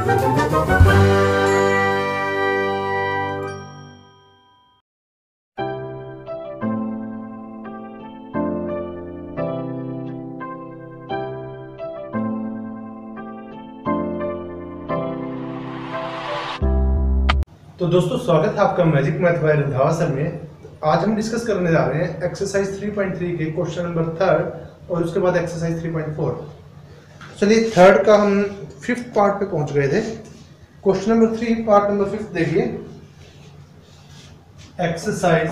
तो दोस्तों, स्वागत है आपका magic math by Randhawa sir में। आज हम डिस्कस करने जा रहे हैं एक्सरसाइज 3.3 के क्वेश्चन नंबर थर्ड और उसके बाद एक्सरसाइज 3.4 चलिए थर्ड का हम फिफ्थ पार्ट पे पहुँच गए थे। Question number three part number fifth देखिए। एक्सरसाइज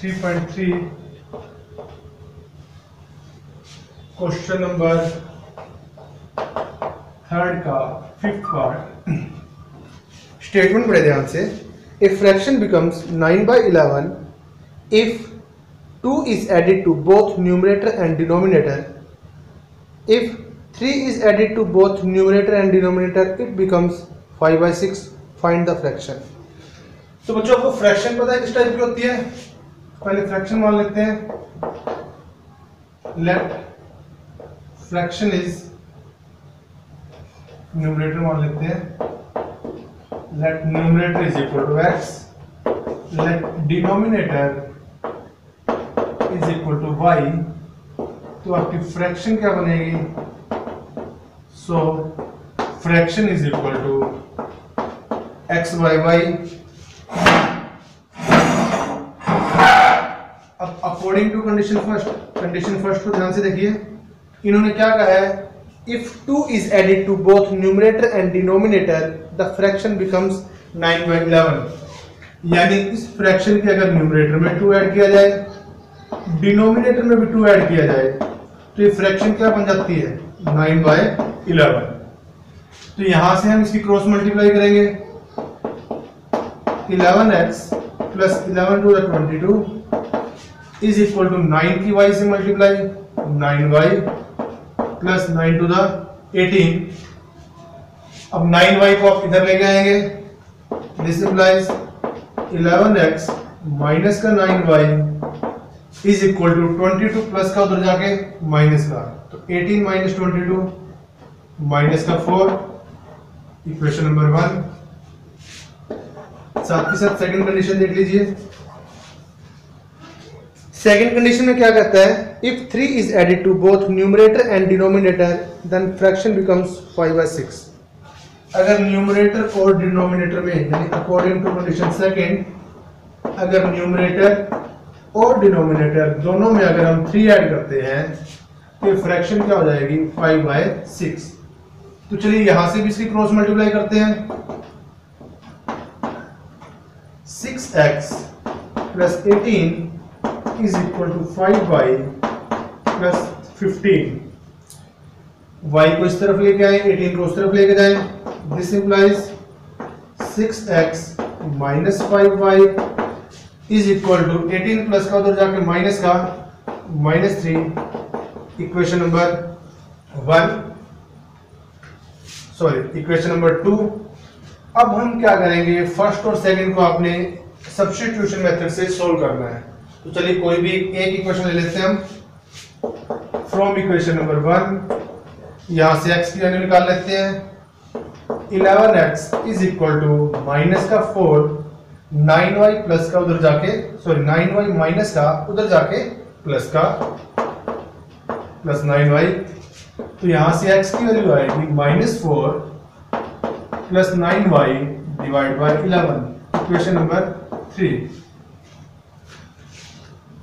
3.3 क्वेश्चन नंबर थर्ड का फिफ्थ पार्ट स्टेटमेंट बड़े ध्यान से if fraction becomes 9 by 11 if 2 is added to both numerator and denominator. If 3 is added to both numerator and denominator it becomes 5 by 6 find the fraction तो बच्चों आपको fraction पता है किस टाइप की होती है पहले फ्रैक्शन मान लेते हैं लेट फ्रैक्शन इज़ न्यूमरेटर मान लेते हैं let numerator is equal to x let denominator is equal to y तो आपकी फ्रैक्शन क्या बनेगी? So fraction is equal to X Y Y अब according to condition first condition first को ध्यान से देखिए। इन्होंने क्या कहा है? If 2 is added to both numerator and denominator, the fraction becomes 9 by 11 यानी इस फ्रैक्शन के अगर न्यूमरेटर में 2 ऐड किया जाए डिनोमिनेटर में भी 2 ऐड किया जाए तो ये फ्रैक्शन क्या बन जाती है? नाइन बाय 11 तो यहाँ से हम इसकी क्रॉस मल्टीप्लाई करेंगे। 11x plus 11 to the 22 is equal to 9 की y से multiply 9y plus nine to the eighteen अब नाइन वाई को आप इधर लेके आएँगे। This implies eleven X minus का nine Y is equal to twenty two plus का उधर जाके माइनस का। तो eighteen minus twenty two minus का फोर इक्वेशन नंबर वन साथ ही साथ सेकंड कंडीशन देख लीजिए। सेकंड कंडीशन में क्या कहता है? If 3 is added to both numerator and denominator, then fraction becomes 5 by 6 अगर न्यूमरेटर और डिनोमिनेटर में, यानी अकॉर्डिंग टू कंडीशन सेकंड अगर न्यूमरेटर और डिनोमिनेटर दोनों में अगर हम थ्री ऐड करते हैं तो फ्रैक्शन क्या हो जाएगी? फाइव बाय 6 तो चलिए यहाँ से भी इसकी क्रॉस मल्टीप्लाई करते हैं। 6x plus 18 is equal to 5y plus 15 y को इस तरफ़ लेके आए 18 को उस तरफ़ लेके जाए। This implies six X minus five Y is equal to 18 plus का उधर जाके माइनस का minus three equation number one sorry equation number two अब हम क्या करेंगे? फ़र्स्ट और सेकंड को आपने सब्स्टिट्यूशन मेथड से सोल्व करना है। तो चलिए कोई भी एक इक्वेशन ले लेते हैं हम। फ्रॉम इक्वेशन नंबर वन यहाँ से एक्स की वैल्यू निकाल लेते हैं। 11x is equal to minus का फोर नाइन वाई प्लस का उधर जाके सॉरी नाइन वाई माइनस का उधर जाके प्लस का, प्लस नाइन वाई। तो यहाँ से x की वैल्यू आएगी minus four plus nine Y divide by eleven, equation number three.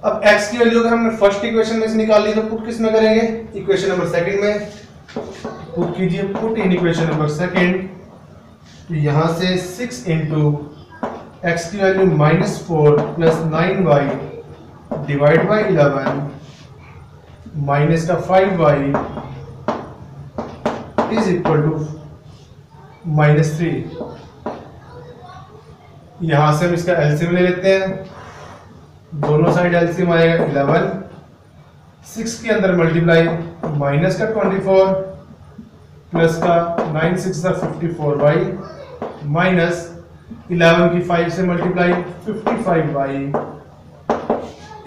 अब x की वैल्यू अगर हमने फ़र्स्ट इक्वेशन में से निकाल ली तो पुट किसमें करेंगे? इक्वेशन नंबर सेकंड में। पुट कीजिए put in equation number second. तो यहाँ से सिक्स इंटू एक्स की value minus four plus nine Y divide by eleven minus का five Y is equal to minus three. यहाँ से हम इसका एलसीएम ले लेते हैं। दोनों साइड एलसीएम आएगा इलेवन। सिक्स के अंदर मल्टीप्लाई माइनस का ट्वेंटी फोर प्लस का nine six fifty four Y minus eleven की फाइव से multiply fifty five Y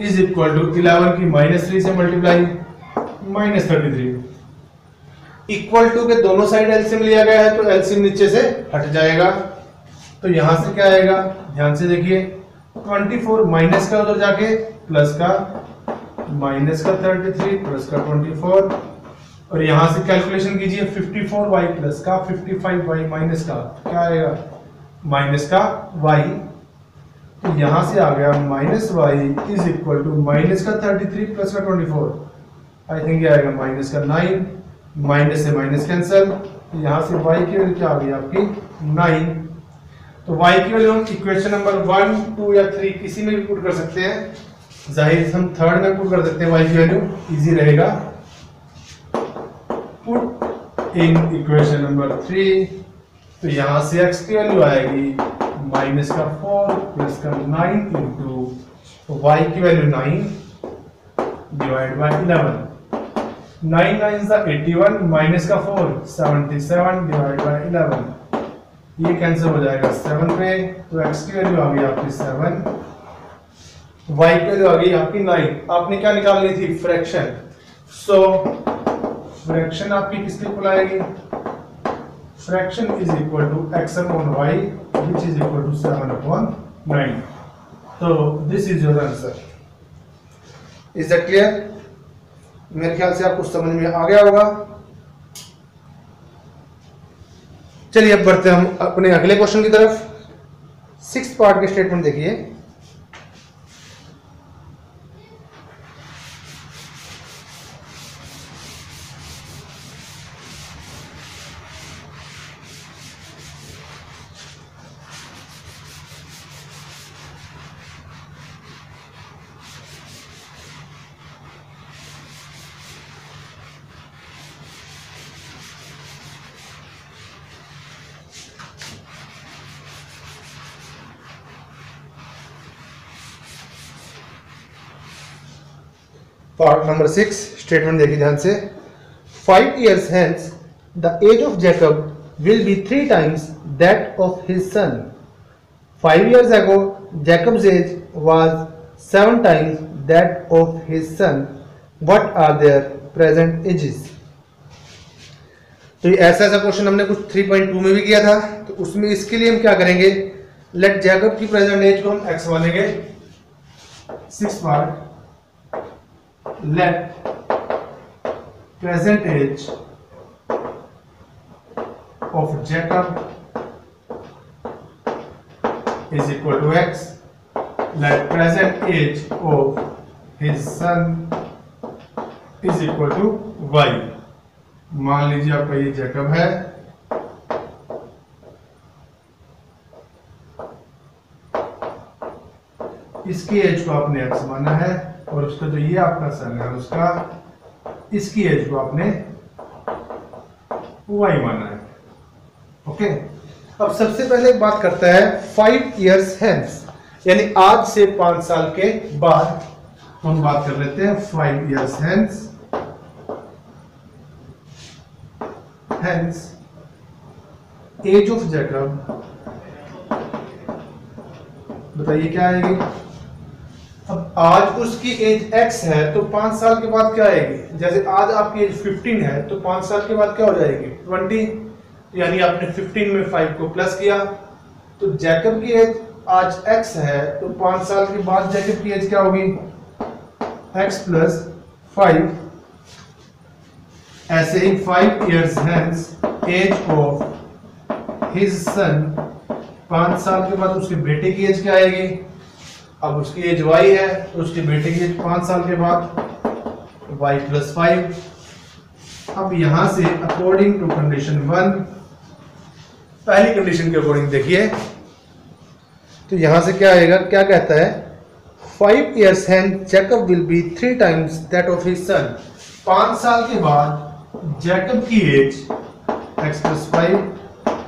is equal to eleven की माइनस थ्री से multiply minus thirty three. Equal to के दोनों साइड एलसीएम लिया गया है तो एलसीएम नीचे से हट जाएगा। तो यहाँ से क्या आएगा? ध्यान से देखिए 24 माइनस का उधर जाके, प्लस का माइनस का 33 प्लस का 24 और यहाँ से कैलकुलेशन कीजिए 54y प्लस का 55y माइनस का, क्या आएगा? माइनस का y तो यहाँ से आ गया minus Y is equal to minus का 33 प्लस का 24 आई थिंक ये आएगा माइनस का नाइन माइनस से माइनस कैंसिल यहाँ से y की वैल्यू क्या आ गई आपकी? 9 तो y की वैल्यू हम इक्वेशन नंबर 1 2 या थ्री किसी में भी पुट कर सकते हैं। ज़ाहिर हम थर्ड में पुट कर सकते हैं वाई की वैल्यू इजी रहेगा। पुट इन इक्वेशन नंबर 3 तो यहाँ से x की वैल्यू आएगी माइनस का फोर प्लस का 9 इंटू y की value nine divide 11 9 9 is the 81 माइनस का 4 77 डिवाइड बाई 11 ये कैंसिल हो जाएगा सेवन पे तो x की वैल्यू आ गई आपकी सेवन y की वैल्यू आ गई आपकी नाइन आपने क्या निकालनी थी? फ्रैक्शन सो so, फ्रैक्शन आपकी किसके इक्वल आएगी? Fraction is equal to x upon y, which is equal to 7 upon 9 so, this is your answer. Is that clear? मेरे ख्याल से आपको समझ में आ गया होगा। चलिए अब बढ़ते हैं हम अपने अगले क्वेश्चन की तरफ़। सिक्स पार्ट के स्टेटमेंट देखिए। पार्ट नंबर सिक्स स्टेटमेंट देखिए ध्यान से। Five years hence the age of Jacob will be three times that of his son five years ago Jacob's age was seven times that of his son what are their present ages तो ये ऐसा ऐसा question हमने कुछ 3.2 में भी किया था। तो उसमें इसके लिए हम क्या करेंगे? लेट जैकब की प्रेजेंट एज को हम एक्स मानेंगे six part let present age of Jacob is equal to x let present age of his son is equal to y मान लीजिए आपका ये जैकब है इसकी एज को आपने एक्स माना है और उसका जो ये आपका सन है, उसका इसकी एज को आपने वाई माना है। ओके अब सबसे पहले एक बात करता है फाइव इयर्स हेंस यानी आज से पाँच साल के बाद हम बात कर लेते हैं five years hence hence age of Jacob बताइए क्या आएगी? अब आज उसकी एज एक्स है तो पाँच साल के बाद क्या आएगी? जैसे आज आपकी एज 15 है तो पाँच साल के बाद क्या हो जाएगी? 20 यानी आपने 15 में 5 को प्लस किया। तो जैकब की एज आज x है तो पाँच साल के बाद जैकब की एज क्या होगी? एक्स प्लस फाइव ऐसे ही five years hence age of his son पाँच साल के बाद उसके बेटे की एज क्या आएगी? अब उसकी एज वाई है तो उसके बेटे की एज पाँच साल के बाद, y प्लस फाइव अब यहाँ से अकॉर्डिंग टू कंडीशन वन पहली कंडीशन के अकॉर्डिंग देखिए। तो यहाँ से क्या आएगा, क्या कहता है? Five years hence Jacob will be three times that of his son पाँच साल के बाद जैकब की एज एक्स प्लस फाइव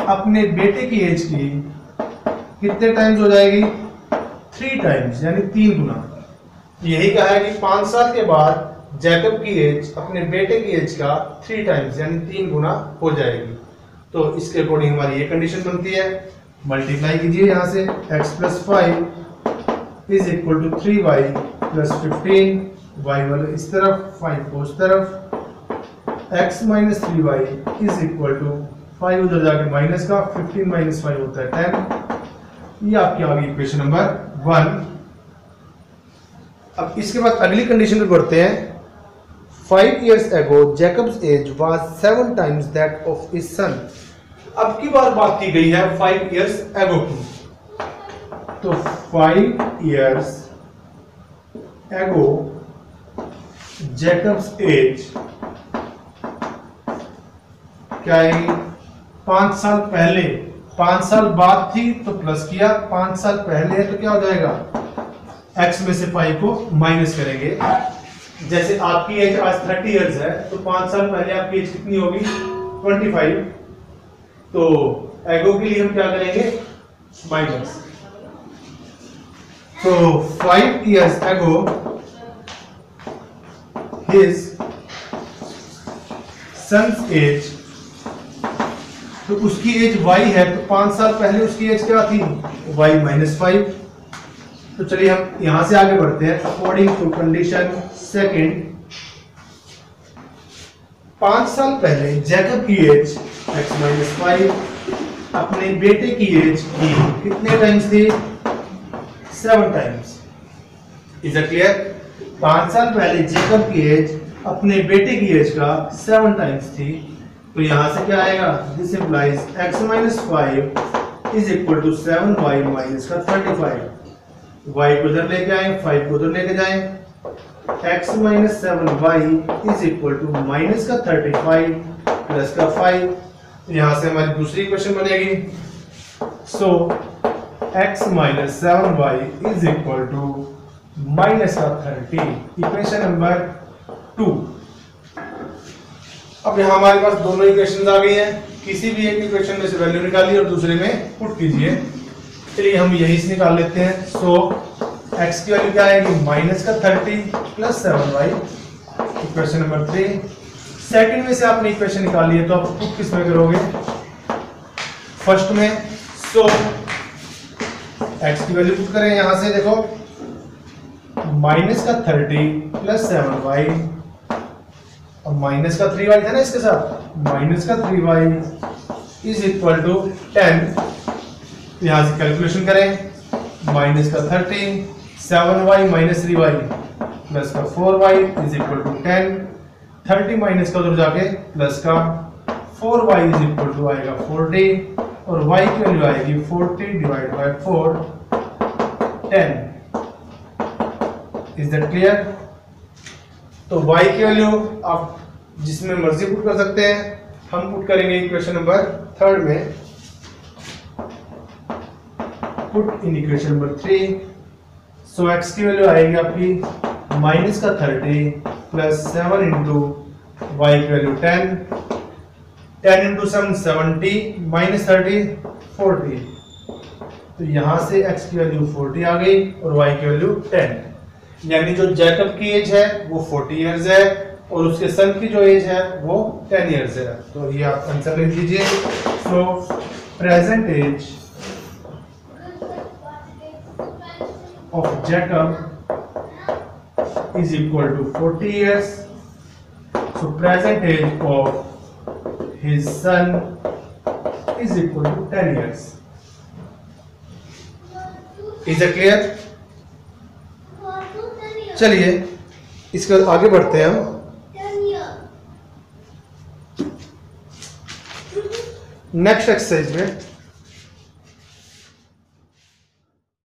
अपने बेटे की एज की कितने टाइम्स हो जाएगी? थ्री टाइम्स यानी तीन गुना। यही कहा है कि पाँच साल के बाद जैकब की एज अपने बेटे की एज का थ्री टाइम्स यानी तीन गुना हो जाएगी। तो इसके अकॉर्डिंग हमारी ये कंडीशन बनती है। मल्टीप्लाई कीजिए यहाँ से, x plus five is equal to three Y plus fifteen Y वाले इस तरफ़ फाइव को उस तरफ़। X minus three Y is equal to five उधर जाके माइनस का फिफ्टीन माइनस फाइव होता है टेन ये आपकी आ गई इक्वेशन नंबर वन अब इसके बाद अगली कंडीशन पे बढ़ते हैं। Five years ago Jacob's age was seven times that of his son अब की बार बात की गई है फाइव ईयर्स एगो की। तो five years ago Jacob's age क्या पाँच साल पहले। पाँच साल बाद थी तो प्लस किया। पाँच साल पहले है तो क्या हो जाएगा? एक्स में से फाइव को माइनस करेंगे। जैसे आपकी एज आज थर्टी इयर्स है तो पाँच साल पहले आपकी एज कितनी होगी? ट्वेंटी फाइव तो एगो के लिए हम क्या करेंगे? माइनस तो five years ago his son's age तो उसकी एज वाई है तो पाँच साल पहले उसकी एज क्या थी? वाई माइनस फाइव तो चलिए हम यहाँ से आगे बढ़ते हैं. अकॉर्डिंग टू कंडीशन सेकंड पाँच साल पहले जैकब की एज x माइनस फाइव अपने बेटे की एज की कितने टाइम्स थी? Seven times is a clear पाँच साल पहले जेकब की एज अपने बेटे की एज का सेवन टाइम्स थी. तो यहाँ से क्या आएगा? This implies x minus five is equal to seven Y minus का थर्टी फाइव वाई को उधर लेके आए फाइव को उधर लेके जाए. X minus seven Y is equal to minus का थर्टी फाइव प्लस का फाइव यहाँ से हमारी दूसरी इक्वेशन बनेगी. So x minus seven Y is equal to minus का थर्टी इक्वेशन नंबर टू अब यहाँ हमारे पास दोनों इक्वेशन आ गई हैं। किसी भी एक इक्वेशन में से वैल्यू निकालिए और दूसरे में पुट कीजिए। चलिए हम यही से निकाल लेते हैं। सो x की वैल्यू क्या आएगी? माइनस का thirty plus seven Y equation number three second में से आपने इक्वेशन निकाली है तो आप पुट किसमें करोगे? फ़र्स्ट में। सो x की वैल्यू पुट करें यहाँ से, देखो। माइनस का थर्टी प्लस सेवन वाई और माइनस का थ्री वाई था ना इसके साथ? माइनस का three Y is equal to ten यहाँ से कैलकुलेशन करें। माइनस का thirty seven Y minus three Y plus का four Y is equal to ten thirty minus का उधर जाके प्लस का four Y is equal to आएगा फोर्टी और वाई की वैल्यू आएगी forty divide by four ten is that clear तो y की वैल्यू आप जिसमें मर्ज़ी पुट कर सकते हैं। हम पुट करेंगे इक्वेशन नंबर थर्ड में। Put in equation number three so X की वैल्यू आएगी आपकी माइनस का thirty plus seven into Y की value ten ten into seven seventy minus thirty forty तो यहाँ से x की वैल्यू फोर्टी आ गई और y की वैल्यू टेन यानी जो जैकब की एज है, वो 40 इयर्स है। और उसके सन की जो एज है वो टेन इयर्स है। तो ये आप आंसर लिख दीजिए so present age of Jacob is equal to 40 years. So present age of his son is equal to 10 years. Is it clear? चलिए इसके बाद आगे बढ़ते हैं हम। नेक्स्ट एक्सरसाइज में